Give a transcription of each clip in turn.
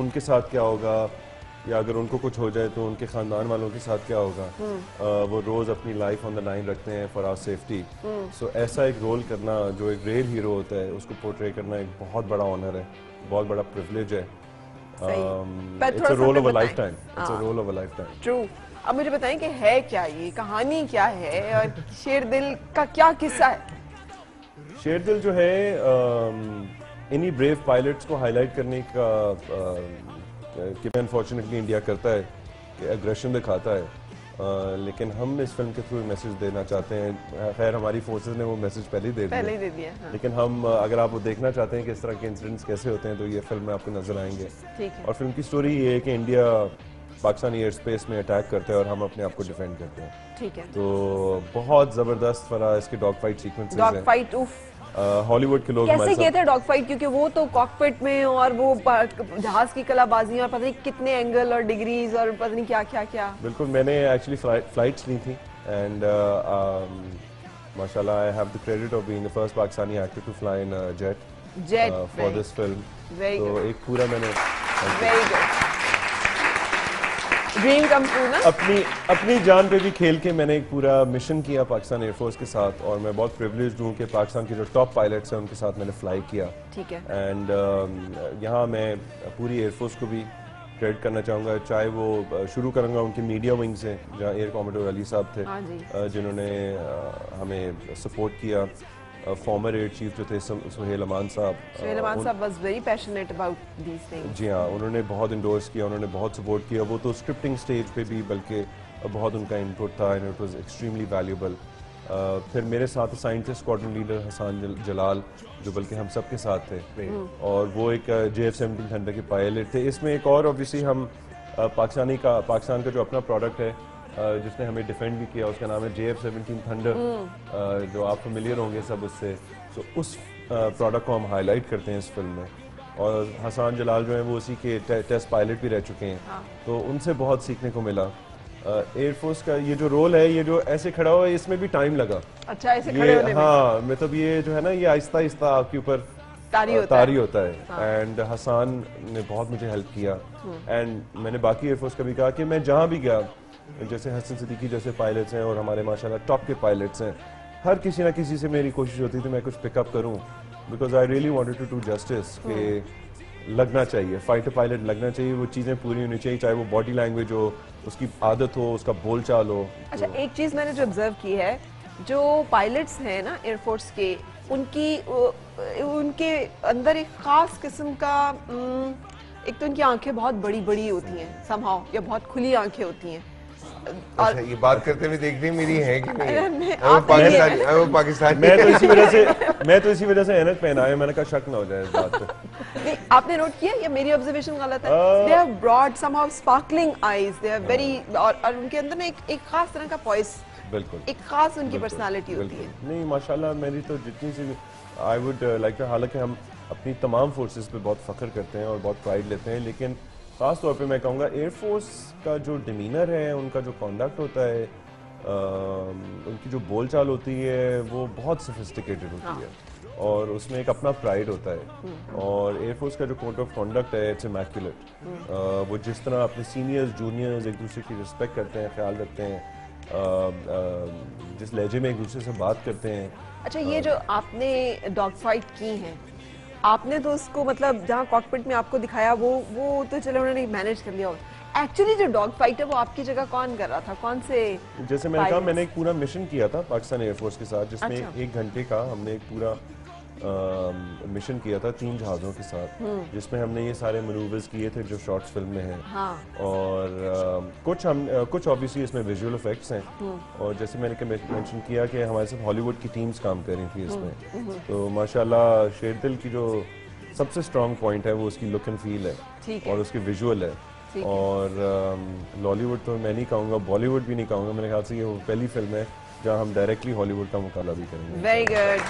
उनके साथ क्या होगा? या अगर उनको कुछ हो जाए तो उनके खानदान वालों के साथ क्या होगा? आ, वो रोज अपनी लाइफ ऑन द लाइन रखते हैं फॉर आवर सेफ्टी सो ऐसा एक रोल करना जो एक रियल हीरो होता है उसको पोर्ट्रे करना एक बहुत बड़ा ऑनर है बहुत बड़ा प्रिविलेज है। रोल अ हाँ। रोल अब मुझे बताएँ कि है क्या ये? कहानी क्या है? और शेर दिल का क्या किस्सा है? शेर दिल जो है अम, इन्हीं ब्रेव पायलट्स को हाईलाइट करने का अनफॉर्चुनेटली इंडिया करता है कि एग्रेशन दिखाता है। अ, लेकिन हम इस फ़िल्म के थ्रू मैसेज देना चाहते हैं। खैर हमारी फोर्सेस ने वो मैसेज पहले ही दे पहले ही दिया दे दिया हाँ, लेकिन हम अगर आप वो देखना चाहते हैं कि इस तरह के इंसिडेंट्स कैसे होते हैं तो ये फ़िल्म में आपको नज़र आएँगे। और फ़िल्म की स्टोरी ये है कि इंडिया पाकिस्तानी एयर स्पेस में अटैक करते हैं और हम अपने आप को डिफेंड करते हैं। ठीक है। तो बहुत ज़बरदस्त फरा इसके dog fight sequences dog fight उफ। हॉलीवुड के लोग कैसे किए थे डॉग फाइट क्योंकि वो तो कॉकपिट में और वो जहाज़ की कलाबाजी और पता नहीं कितने एंगल और डिग्रीज और पता नहीं क्या क्या क्या। बिल्कुल मैंने एक्चुअली फ्लाइट्स ली थी एंड माशाल्लाह I have the credit of being the first Pakistani actor to fly in jet jet for this film तो एक पूरा मैंने वेरी गुड ड्रीम कम ना अपनी अपनी जान पे भी खेल के मैंने एक पूरा मिशन किया पाकिस्तान एयरफोर्स के साथ और मैं बहुत प्रिविलेज हूँ कि पाकिस्तान के जो टॉप पायलट्स हैं उनके साथ मैंने फ्लाई किया। ठीक है। एंड यहाँ मैं पूरी एयरफोर्स को भी क्रेडिट करना चाहूँगा चाहे वो शुरू करूँगा उनके मीडिया विंग से जहाँ एयर कॉमोडोर अली साहब थे हाँ जी। जिन्होंने हमें सपोर्ट किया। फॉर्मर एयर चीफ जो थे सुहेल अमान साहब सुहेल अमान साहब was very passionate about these things जी हाँ उन्होंने बहुत इंडोर्स किया उन्होंने बहुत सपोर्ट किया। वो तो स्क्रिप्टिंग स्टेज पे भी बल्कि बहुत उनका इनपुट था and it was extremely valuable फिर मेरे साथ असाइन थे लीडर हसान जलाल जो बल्कि हम सबके साथ थे। और वो एक जे एफ़ सेवनटीन के पायलट थे। इसमें एक और ऑब्वियसली हम पाकिस्तानी का पाकिस्तान का जो अपना प्रोडक्ट है जिसने हमें डिफेंड भी किया उसका नाम है जे एफ़ सेवनटीन थंडर जो आप फेमिलियर होंगे सब उससे। तो उस प्रोडक्ट को हम हाईलाइट करते हैं इस फ़िल्म में। और हसान जलाल जो है वो उसी के टे, टेस्ट पायलट भी रह चुके हैं। हाँ। तो उनसे बहुत सीखने को मिला। एयरफोर्स का ये जो रोल है ये जो ऐसे खड़ा हुआ है इसमें भी टाइम लगा। अच्छा ऐसे खड़े होने हाँ मतलब ये जो है ना ये आहिस्ता आहिस्ता आपके ऊपर तारी होता है। तारी होता है। एंड हसान ने बहुत मुझे हेल्प किया। एंड मैंने बाकी एयरफोर्स का भी कहा कि मैं जहाँ भी गया जैसे हसन सिद्दीकी जैसे पायलट्स हैं और हमारे माशाल्लाह टॉप के पायलट्स हैं। हर किसी ना किसी से मेरी कोशिश होती थी मैं कुछ पिकअप करूँ because I really wanted to do justice कि लगना चाहिए फाइटर पायलट लगना चाहिए वो चीज़ें पूरी होनी चाहिए चाहे वो बॉडी लैंग्वेज हो उसकी आदत हो उसका बोलचाल हो। अच्छा एक चीज़ मैंने जो ऑब्ज़र्व की है जो पायलट्स हैं ना एयरफोर्स के उनकी उनके अंदर एक खास किस्म का एक तो उनकी आँखें बहुत बड़ी बड़ी होती हैं समहाउ या बहुत खुली आँखें होती हैं। अच्छा ये बात करते हुए देखते हैं मेरी है कि नहीं? वो। पाकिस्तानी है, वो पाकिस्तानी मैं तो इसी वजह से मैं तो इसी वजह से एनक पहना है मैंने कहा शक ना हो जाए इस बात पे। नहीं, आपने नोट किया या मेरी ऑब्जर्वेशन गलत है? They have broad somehow sparkling eyes they are very और, और उनके अंदर ना एक एक खास तरह का पॉइस बिल्कुल। एक खास उनकी पर्सनालिटी होती है। नहीं माशाल्लाह मेरी तो जितनी सी आई वुड लाइक हालाँकि हम अपनी तमाम फोर्सेस पे बहुत फख्र करते हैं और बहुत प्राइड लेते हैं लेकिन ख़ास तौर पे मैं कहूँगा एयरफोर्स का जो डिमीनर है उनका जो कॉन्डक्ट होता है अम, उनकी जो बोलचाल होती है वो बहुत सोफिस्टिकेटेड होती है। और उसमें एक अपना प्राइड होता है। और एयरफोर्स का जो कोड ऑफ़ कॉन्डक्ट है इट्स इमैक्यूलेट वो जिस तरह अपने सीनियर्स जूनियर्स एक दूसरे की रिस्पेक्ट करते हैं ख्याल रखते हैं अ, अ, जिस लहजे में एक दूसरे से बात करते हैं अच्छा ये जो आपने डॉग फाइट की है आपने तो उसको मतलब जहाँ कॉकपिट में आपको दिखाया वो वो तो चलो उन्होंने मैनेज कर लिया एक्चुअली जो डॉग फाइट है वो आपकी जगह कौन कर रहा था? कौन से जैसे मैंने कहा मैंने एक पूरा मिशन किया था पाकिस्तान एयरफोर्स के साथ जिसमें अच्छा। एक घंटे का हमने एक पूरा मिशन किया था तीन जहाज़ों के साथ जिसमें हमने ये सारे मनूवर्स किए थे जो शॉर्ट्स फ़िल्म में हैं। हाँ। और अ, कुछ हम अ, कुछ ऑब्वियसली इसमें विजुअल इफेक्ट्स हैं। और जैसे मैंने मेंशन किया कि हमारे साथ हॉलीवुड की टीम्स काम कर रही थी इसमें। तो माशाल्लाह शेर दिल की जो सबसे स्ट्रांग पॉइंट है वो उसकी लुक एंड फील है। और उसकी विजुअल है। है। और लॉलीवुड तो मैं नहीं कहूँगा बॉलीवुड भी नहीं कहूँगा। मेरे ख्याल से ये वो पहली फ़िल्म है जहाँ हम डायरेक्टली हॉलीवुड का मुकाबला भी करेंगे। वेरी गुड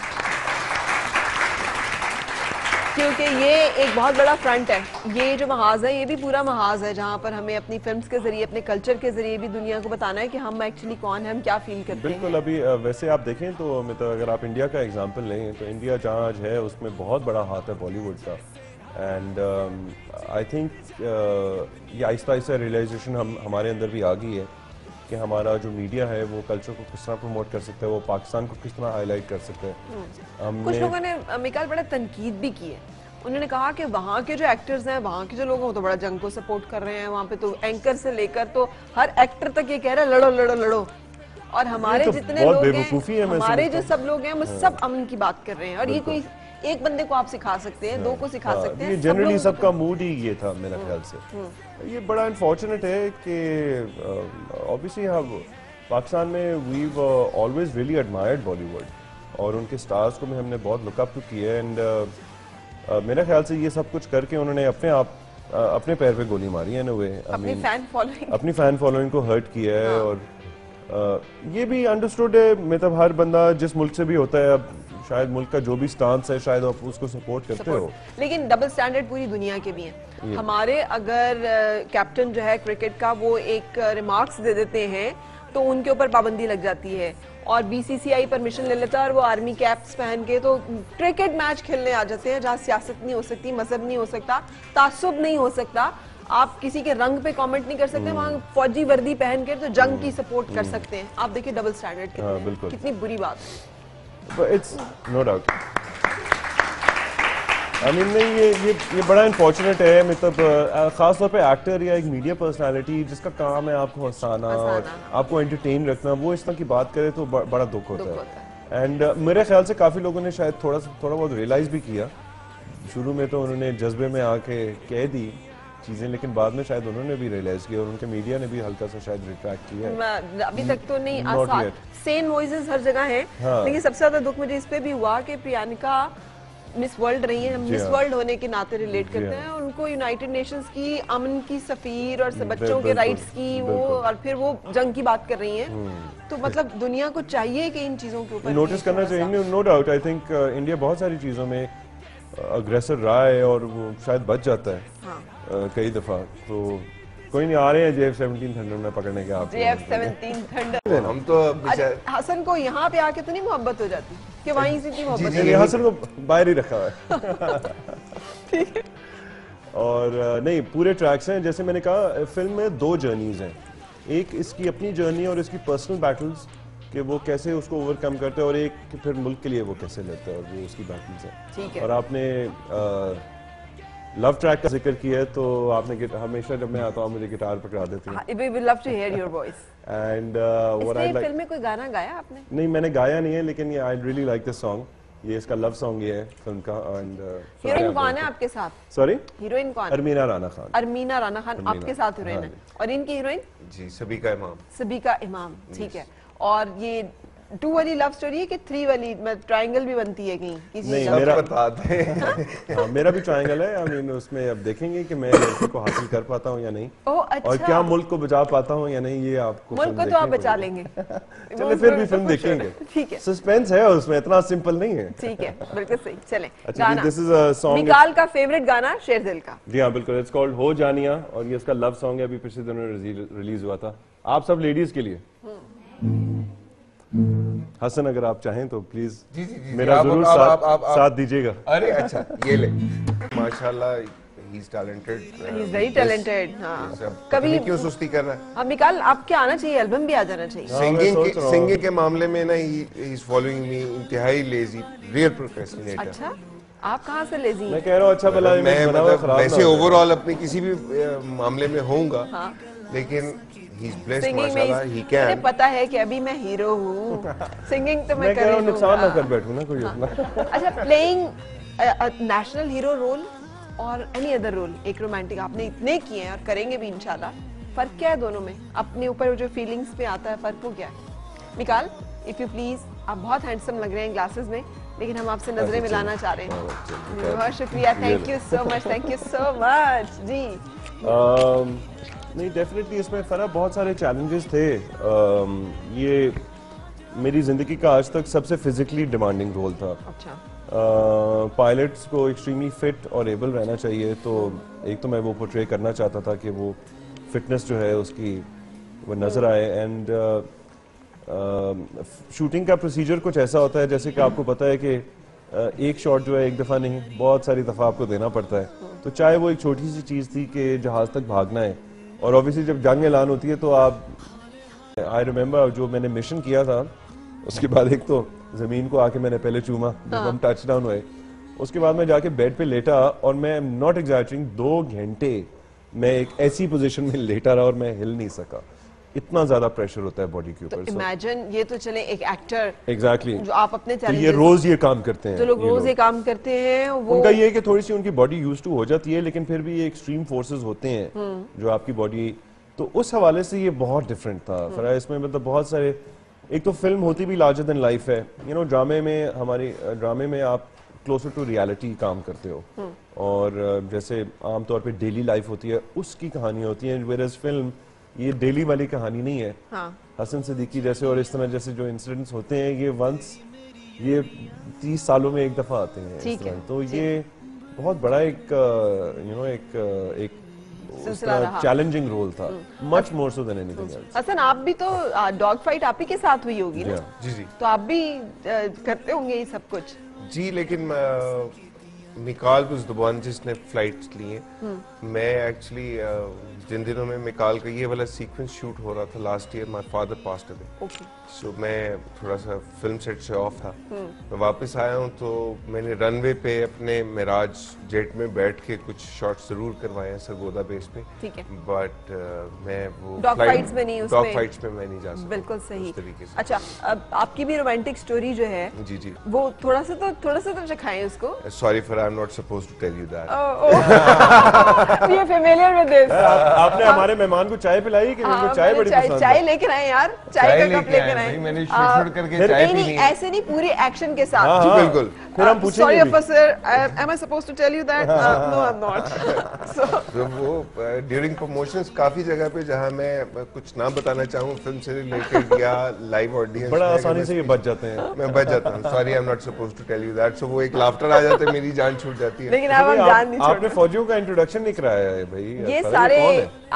क्योंकि ये एक बहुत बड़ा फ्रंट है। ये जो महाज है, ये भी पूरा महाज है जहाँ पर हमें अपनी फिल्म्स के ज़रिए, अपने कल्चर के ज़रिए भी दुनिया को बताना है कि हम एक्चुअली कौन है, हम क्या फील करते बिल्कुल हैं अभी वैसे आप देखें तो मतलब अगर आप इंडिया का एग्जांपल लें तो इंडिया जहाँ आज है, उसमें बहुत बड़ा हाथ है बॉलीवुड का। एंड आई थिंक ये आहिस्ता आहिस्ता रियलाइजेशन हम, हमारे अंदर भी आ गई है। कि हमारा जो मीडिया है वो कल्चर को किस तरह प्रमोट कर सकता है वो पाकिस्तान को किस तरह हाईलाइट कर सकता है? कुछ लोगों ने मिकाल बड़ा तनकीद भी की है। उन्होंने कहा कि वहाँ के जो एक्टर्स हैं वहाँ के जो लोग हैं वो तो बड़ा जंग को सपोर्ट कर रहे हैं। वहाँ पे तो एंकर से लेकर तो हर एक्टर तक ये कह रहा है लड़ो लड़ो लड़ो। और हमारे तो जितने लोग है, हैं हमारे जो सब लोग हैं वो सब अमन की बात कर रहे हैं। और ये कोई एक बंदे को आप सिखा सकते हैं दो को सिखा हाँ, सकते हैं जनरली सबका मूड ही ये था मेरा ख्याल से। ये बड़ा अनफॉर्चुनेट है कि ऑब्वियसली हम पाकिस्तान में we always really admired Bollywood और उनके स्टार्स को भी हमने बहुत लुकअप टू किया एंड मेरे ख्याल से ये सब कुछ करके उन्होंने अपने आप अ, अपने पैर पे गोली मारी है वे अपनी फ़ैन फॉलोइंग अपनी फ़ैन फॉलोइंग को हर्ट किया है और अ, ये भी अंडरस्टूड है मतलब हर बंदा जिस मुल्क से भी होता है अब शायद मुल्क का जो भी स्टांस है शायद आप उसको सपोर्ट करते हो। लेकिन डबल स्टैंडर्ड पूरी दुनिया के भी हैं। हमारे अगर कैप्टन जो है क्रिकेट का वो एक रिमार्क्स दे देते हैं तो उनके ऊपर पाबंदी लग जाती है। और बीसीसीआई परमिशन ले लेता है और वो आर्मी कैप्स पहन के तो क्रिकेट मैच खेलने आ जाते हैं जहाँ सियासत नहीं हो सकती मज़हब नहीं हो सकता तासुब नहीं हो सकता। आप किसी के रंग पे कमेंट नहीं कर सकते वहाँ फौजी वर्दी पहन के तो जंग की सपोर्ट कर सकते हैं। आप देखिए डबल स्टैंडर्ड कितने हाँ। बिल्कुल। कितनी बुरी बात है। But it's no doubt. I mean नहीं ये ये ये बड़ा अनफॉर्चुनेट है मतलब अ, खास तौर पे एक्टर या एक मीडिया पर्सनालिटी जिसका काम है आपको हंसाना और आपको एंटरटेन रखना वो इस तरह की बात करे तो ब- बड़ा दुख होता दुख है। होता एंड मेरे ख्याल से काफ़ी लोगों ने शायद थोड़ा थोड़ा बहुत रियलाइज़ भी किया। शुरू में तो उन्होंने जज्बे में आके कह दी चीज़ें लेकिन बाद में शायद उन्होंने भी रियलाइज़ किया और उनके मीडिया ने भी हल्का सा शायद रिट्रैक्ट किया है अभी तक तो नहीं आसान वॉइसेस हर जगह हैं हाँ। लेकिन सबसे ज़्यादा दुख मुझे इस पे भी हुआ कि प्रियंका मिस वर्ल्ड रही है हम मिस। वर्ल्ड होने के नाते रिलेट करते हाँ। उनको यूनाइटेड नेशंस की अमन की सफीर और सब बच्चों के राइट्स की वो। और फिर वो जंग की बात कर रही हैं तो मतलब दुनिया को चाहिए कि इन चीज़ों के ऊपर नोटिस करना चाहिए no doubt I think India बहुत सारी चीज़ों में अग्रेसर रहा है और वो शायद बच जाता है कई दफ़ा। तो कोई नहीं आ रहे हैं जेएफ सेवनटीन थंडर में पकड़ने के आप जेएफ 17 थंडर हम तो हसन को यहाँ पे आके तो नहीं मोहब्बत हो जाती? कि वहीं से थी मोहब्बत नहीं हसन को बाहर ही रखा हुआ है। और नहीं पूरे ट्रैक्स हैं। जैसे मैंने कहा फ़िल्म में दो जर्नीज हैं। एक इसकी अपनी जर्नी और इसकी पर्सनल बैटल्स कि वो कैसे उसको ओवरकम करते हैं और एक फिर मुल्क के लिए वो कैसे लड़ता है और वो उसकी बैटल्स हैं। और आपने लव ट्रैक का ज़िक्र किया है तो आपने हमेशा जब मैं आता हूँ मुझे गिटार पकड़ा देती हैं। We will love to hear your voice and what I like film में कोई गाना गाया आपने? नहीं मैंने गाया नहीं है लेकिन ये I really like this song ये इसका लव सॉन्ग ये है फ़िल्म का एंड हीरोइन कौन है आपके साथ? सॉरी हीरोइन कौन? अरमीना राना खान। अरमीना राना खान अरमीना, आपके साथ हीरोइन हाँ है। और इनकी हीरोइन जी सभी का इमाम। सबिका इमाम ठीक है। और ये टू वाली लव स्टोरी है कि थ्री वाली? ट्रायंगल भी बनती है कहीं किसी नहीं, मेरा- बता दें। हाँ मेरा भी ट्रायंगल है। आई मीन उसमें अब देखेंगे कि मैं लड़की को हासिल कर पाता हूँ या नहीं। ओह अच्छा। और क्या मुल्क को बचा पाता हूँ या नहीं ये आपको मुल्क को तो आप बचा लेंगे। चलिए फिर भी फ़िल्म देखेंगे। ठीक है। सस्पेंस है उसमें इतना सिंपल नहीं है। ठीक है बिल्कुल सही। चले अच्छा गाना। दिस इज़ अ सॉन्ग निकाल का फेवरेट गाना शेर दिल का। जी हाँ बिल्कुल। इट्स कॉल्ड हो जानिया और ये इसका लव सॉन्ग है। अभी पिछले दिनों रिलीज़ हुआ था। आप सब लेडीज़ के लिए? हसन अगर आप चाहें तो प्लीज़ जी, जी, जी, मेरा आप- ज़रूर आप- साथ, आप- आप- आप- साथ दीजिएगा। अरे अच्छा ये ले। माशाल्लाह he is talented he is very talented हाँ। कभी क्यों सुस्ती कर रहा है? अब निकाल आपके आना चाहिए एल्बम भी आ जाना चाहिए। हाँ, सिंगिंग के सिंगिंग के मामले में ना ही इज़ फॉलोइंग मी इंतहाई लेजी रियल प्रोक्रेस्टिनेटर अच्छा आप कहाँ से लेजी मैं कह रहा हूँ अच्छा भला मैं मतलब वैसे ओवरऑल अपनी किसी भी मामले में होऊँगा हाँ। लेकिन सिंगिंग माशाल्लाह ही मुझे कैन पता है कि अभी मैं हीरो हूँ। सिंगिंग तो मैं कर रहा ही नुकसान ना लूँगा कर बैठूं ना कोई अपना। अच्छा प्लेइंग नेशनल हीरो रोल और एनी अदर रोल एक रोमांटिक आपने इतने किए हैं और करेंगे भी इंशाल्लाह। फ़र्क क्या है दोनों में? अपने ऊपर जो फीलिंग्स पे आता है फ़र्क वो क्या है? निकाल इफ़ यू प्लीज़ आप बहुत हैंडसम लग रहे हैं ग्लासेस में लेकिन हम आपसे नज़रें अच्छा, मिलाना चाह रहे हाँ, हैं बहुत शुक्रिया thank you so much thank you so much ji. Um, नहीं डेफिनेटली इसमें फरा बहुत सारे चैलेंजेस थे। um, ये मेरी ज़िंदगी का आज तक सबसे फिजिकली डिमांडिंग रोल था। अच्छा। पायलट्स को एक्सट्रीमली फिट और एबल रहना चाहिए तो एक तो मैं वो पोर्ट्रे करना चाहता था कि वो फिटनेस जो है उसकी वो नज़र आए। एंड शूटिंग का प्रोसीजर कुछ ऐसा होता है जैसे कि आपको पता है कि एक शॉट जो है एक दफ़ा नहीं बहुत सारी दफ़ा आपको देना पड़ता है। तो चाहे वो एक छोटी सी चीज़ थी कि जहाज़ तक भागना है और ऑब्वियसली जब जंग ऐलान होती है तो आप आई रिमेम्बर जो मैंने मिशन किया था उसके बाद एक तो ज़मीन को आके मैंने पहले चूमा जब हम टच डाउन हुए। उसके बाद मैं जाके बेड पे लेटा और मैं नॉट एग्जैक्टिंग दो घंटे मैं एक ऐसी पोजीशन में लेटा रहा और मैं हिल नहीं सका। इतना ज़्यादा प्रेशर होता है बॉडी के तो ऊपर इमेजिन ये तो चले एक एक्टर एग्जैक्टली जो आप अपने तो ये रोज ये काम करते हैं जो लोग रोज ये काम करते हैं वो उनका ये है कि थोड़ी सी उनकी बॉडी यूज़ टू हो जाती है लेकिन फिर भी ये एक्सट्रीम फोर्सेस होते हैं हम्म। जो आपकी बॉडी तो उस हवाले से ये बहुत डिफरेंट था हम्म। फरा इसमें मतलब बहुत सारे एक तो फ़िल्म होती भी लार्जर देन लाइफ है यू नो ड्रामे में हमारी ड्रामे में आप क्लोजर टू रियलिटी काम करते हो हम्म। और जैसे आमतौर पे डेली लाइफ होती है उसकी कहानी होती है वेर फ़िल्म ये डेली वाली कहानी नहीं है। हाँ। हसन सिद्दीकी जैसे और इस तरह जैसे जो इंसिडेंट्स होते हैं ये वंस ये तीस सालों में एक दफ़ा आते हैं इस ठीक है, तरह। तो ठीक। ये बहुत बड़ा एक यू नो एक एक रहा। हम्म। चैलेंजिंग रोल था much more so than anything else Hasan आप भी तो डॉग फाइट आप ही के साथ हुई होगी ना? जी जी। तो आप भी करते होंगे ये सब कुछ? जी लेकिन मिकाल उस दुबान जिसने फ्लाइट्स ली हैं मैं एक्चुअली जिन दिनों में मिकाल का ये वाला सीक्वेंस शूट हो रहा था last year my father passed away so मैं थोड़ा सा फ़िल्म सेट से ऑफ़ था। मैं वापस आया हूँ तो मैंने रनवे पे अपने मिराज जेट में बैठ के कुछ शॉट्स ज़रूर करवाए हैं सरगोदा बेस पे। बट मैं वो Dog flight- में नहीं, उसमें- fights में मैं नहीं जा सकता बिल्कुल सही। तरीके से। अच्छा आपकी भी रोमांटिक स्टोरी जो है जी जी। वो थोड़ा सा तो थोड़ा सा तो सिखाएँ उसको। Sorry for I am not suppose to tell you that are familiar with this आपने हमारे मेहमान को चाय पिलाई कि उनको चाय बड़ी पसंद है। चाय है? लेकर आए यार। चाय का कप लेकर आए मैंने शुरू शुरू करके चाय पी नहीं ली नहीं ऐसे नहीं पूरे एक्शन के हाँ, साथ हाँ, बिल्कुल। फिर हम पूछेंगे सॉरी भी। Officer am I suppose to tell you that no I am not so वो ड्यूरिंग प्रमोशंस काफ़ी जगह पे जहाँ मैं कुछ नाम बताना चाहूँ फ़िल्म से रिलेटेड या लाइव ऑडियंस बड़ा आसानी से ये बच जाते हैं। मैं बच जाता हूँ। Sorry I am not suppose to tell you that so वो एक लाफ्टर आ जाता है मेरी जान छूट जाती है। लेकिन अब हम आप- जान नहीं आपने फौजियों का इंट्रोडक्शन नहीं कराया है भाई। ये सारे?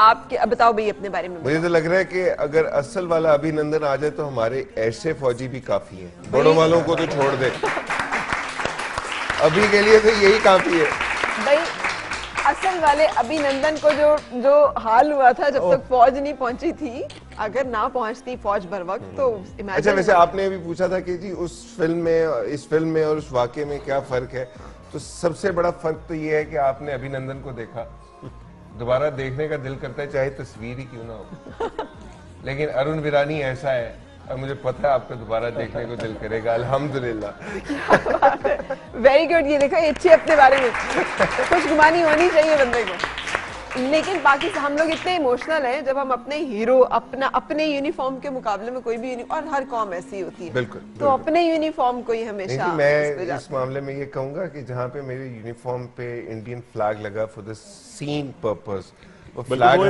आपके बताओ भाई अपने बारे में मुझे तो लग रहा है कि अगर असल वाला अभिनंदन आ जाए तो हमारे ऐसे फौजी भी काफ़ी हैं। बड़ों वालों को तो छोड़ दे। अभी के लिए तो यही काफ़ी है। भाई असल वाले अभिनंदन को जो जो हाल हुआ था जब तक फौज नहीं पहुँची थी अगर ना पहुँचती फौज भर वक्त तो अच्छा वैसे आपने भी पूछा था कि जी उस फ़िल्म में इस फ़िल्म में और उस वाक्य में क्या फ़र्क है? तो सबसे बड़ा फ़र्क तो ये है कि आपने अभिनंदन को देखा। दोबारा देखने का दिल करता है चाहे तस्वीर ही क्यों ना हो। लेकिन अरुण विरानी ऐसा है। और मुझे पता है आपको दोबारा देखने को दिल करेगा अल्हम्दुलिल्लाह। वेरी गुड ये देखा ये अच्छी अपने बारे में। खुशगुमानी होनी चाहिए बंदे को। लेकिन बाकी हम लोग इतने इमोशनल हैं जब हम अपने हीरो अपना अपने यूनिफॉर्म के मुकाबले में कोई भी और हर कॉम ऐसी होती है। बिल्कुल, तो बिल्कुल। अपने यूनिफॉर्म को ही हमेशा इस मैं जाते इस मामले में ये कहूँगा कि जहाँ पे मेरे यूनिफॉर्म पे इंडियन फ्लैग लगा for the scene purpose flag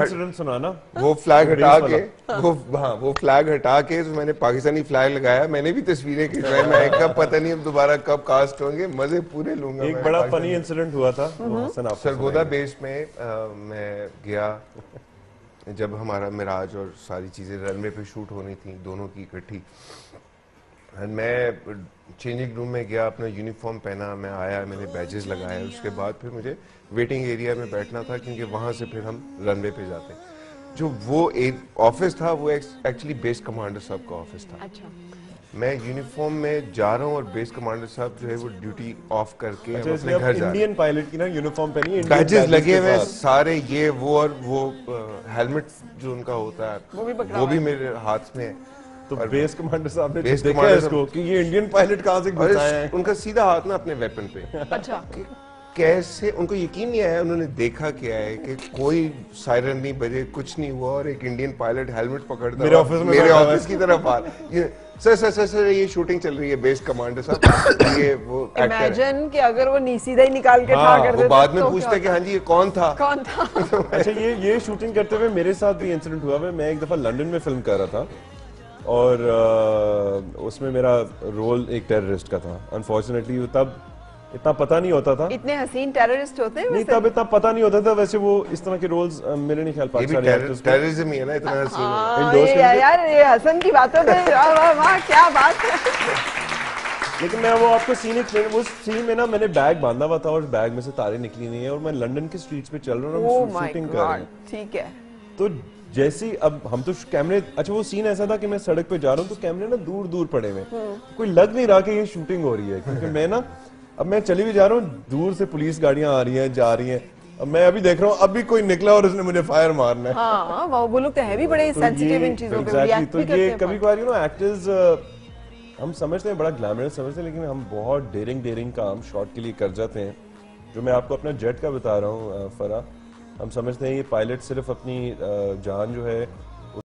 वो फ्लैग हटा के वो हाँ वो फ्लैग हटा के तो मैंने पाकिस्तानी फ्लैग लगाया मैंने भी तस्वीरें खिंचवाई मैं कब पता नहीं अब दोबारा कब कास्ट होंगे मज़े पूरे लूँगा एक बड़ा फनी इंसिडेंट हुआ था हम्म। सरगोदा। बेस में मैं गया जब हमारा मिराज और सारी चीज़ें रनवे पे शूट होनी थी दोनों की इकट्ठी And मैं चेंजिंग रूम में गया अपना यूनिफॉर्म पहना मैं आया मैंने बैजेस लगाए उसके बाद फिर मुझे वेटिंग एरिया में बैठना था क्योंकि वहाँ से फिर हम रनवे पे जाते हैं। जो वो एक ऑफ़िस था वो एक्चुअली बेस कमांडर साहब का ऑफ़िस था। अच्छा। मैं यूनिफॉर्म में जा रहा हूँ और बेस कमांडर साहब जो है वो ड्यूटी ऑफ़ करके अच्छा अपने घर जा हैं। इंडियन पायलट की ना यूनिफॉर्म पहनी बैजेस लगे हुए सारे ये वो और वो हेलमेट जो उनका होता है वो भी वो भी मेरे हाथ में है। तो बेस कमांडर साहब ने बेस देखा कमांडर है इसको कि ये इंडियन पायलट कहाँ से घुसाया है? उनका सीधा हाथ ना अपने वेपन पे। अच्छा। कैसे उनको यकीन नहीं आया उन्होंने देखा क्या है कि कोई सायरन नहीं बजे कुछ नहीं हुआ और एक इंडियन पायलट हेलमेट पकड़ता मेरे ऑफ़िस में मेरे। ऑफ़िस की तरफ़ आ ये सर सर सर सर ये शूटिंग चल रही है बेस कमांडर साहब। ये वो इमेजिन कि अगर वो नी सीधा ही निकाल के हाँ, ठा कर वो बाद में तो पूछता कि हाँ जी ये कौन था? कौन था? अच्छा ये ये शूटिंग करते हुए मेरे साथ भी इंसिडेंट हुआ। मैं एक दफ़ा लंदन में फ़िल्म कर रहा था। और अ, उसमें मेरा रोल एक टेररिस्ट का था। अनफॉर्चुनेटली तब इतना पता नहीं होता था। इतने हसीन टेररिस्ट होते हैं नहीं तब इतना पता नहीं होता था वैसे वो इस तरह के रोल्स मेरे नहीं ख्याल पाकिस्तानी एक्टर्स टेररिज्म ही है ना इतना हसीन। है ये करके- यार ये हसन की बातों पे वाह वाह वाह क्या बात है। लेकिन मैं वो आपको सीन एक्सप्लेन वो सीन में ना मैंने बैग बांधा हुआ था और बैग में से तारे निकली नहीं है और मैं लंदन के स्ट्रीट्स पे चल रहा हूँ शूटिंग कर रहा हूँ। ठीक है। तो जैसी अब हम तो कैमरे अच्छा वो सीन ऐसा था कि मैं सड़क पे जा रहा हूँ तो कैमरे ना दूर दूर पड़े हुए। कोई लग नहीं रहा कि ये शूटिंग हो रही है क्योंकि मैं ना अब मैं चली भी जा रहा हूँ दूर से पुलिस गाड़ियाँ आ रही हैं जा रही हैं। अब मैं अभी देख रहा हूँ अभी कोई निकला और उसने मुझे फायर मारना है। हाँ वो वो लोग तो है भी बड़े तो सेंसिटिव इन चीज़ों पे रिएक्ट तो ये कभी कभार यू नो एक्टर्स हम समझते हैं बड़ा ग्लैमरस समझते हैं लेकिन हम बहुत डेरिंग डेरिंग काम शॉट के लिए कर जाते हैं जो मैं आपको अपना जेट का बता रहा हूँ फरा हम समझते हैं ये पायलट सिर्फ़ अपनी जान जो है